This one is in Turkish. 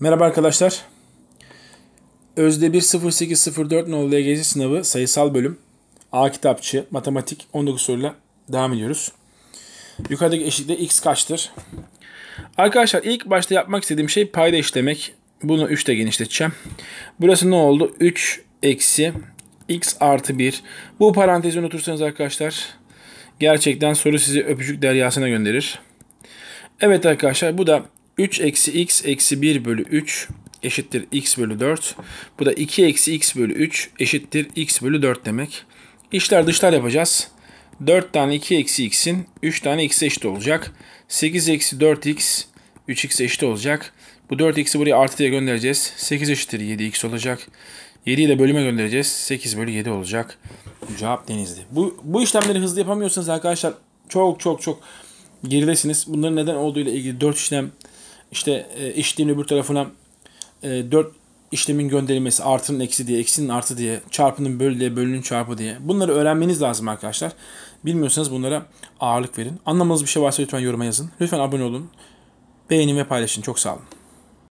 Merhaba arkadaşlar. Özde 1 0804 nolu LGS sınavı sayısal bölüm A kitapçı matematik 19 soruyla devam ediyoruz. Yukarıdaki eşlikte x kaçtır? Arkadaşlar ilk başta yapmak istediğim şey payda işlemek. Bunu 3 ile genişleteceğim. Burası ne oldu? 3 eksi x artı 1. Bu parantezi unutursanız arkadaşlar gerçekten soru sizi öpücük deryasına gönderir. Evet arkadaşlar bu da 3 eksi x eksi 1 bölü 3 eşittir x bölü 4. Bu da 2 eksi x bölü 3 eşittir x bölü 4 demek. İşler dışlar yapacağız. 4 tane 2 eksi x'in 3 tane x eşit olacak. 8 eksi 4x 3x eşit olacak. Bu 4x'i buraya artı diye göndereceğiz. 8 eşittir 7x olacak. 7'yi de bölüme göndereceğiz. 8 bölü 7 olacak. Cevap denizli. Bu, bu işlemleri hızlı yapamıyorsanız arkadaşlar çok çok çok geridesiniz. Bunların neden olduğu ile ilgili 4 işlem işte e, eşitliğin öbür tarafına e, 4 işlemin gönderilmesi artının eksi diye, eksinin artı diye, çarpının bölü diye, bölünün çarpı diye. Bunları öğrenmeniz lazım arkadaşlar. Bilmiyorsanız bunlara ağırlık verin. Anlamadığınız bir şey varsa lütfen yoruma yazın. Lütfen abone olun. Beğenin ve paylaşın. Çok sağ olun.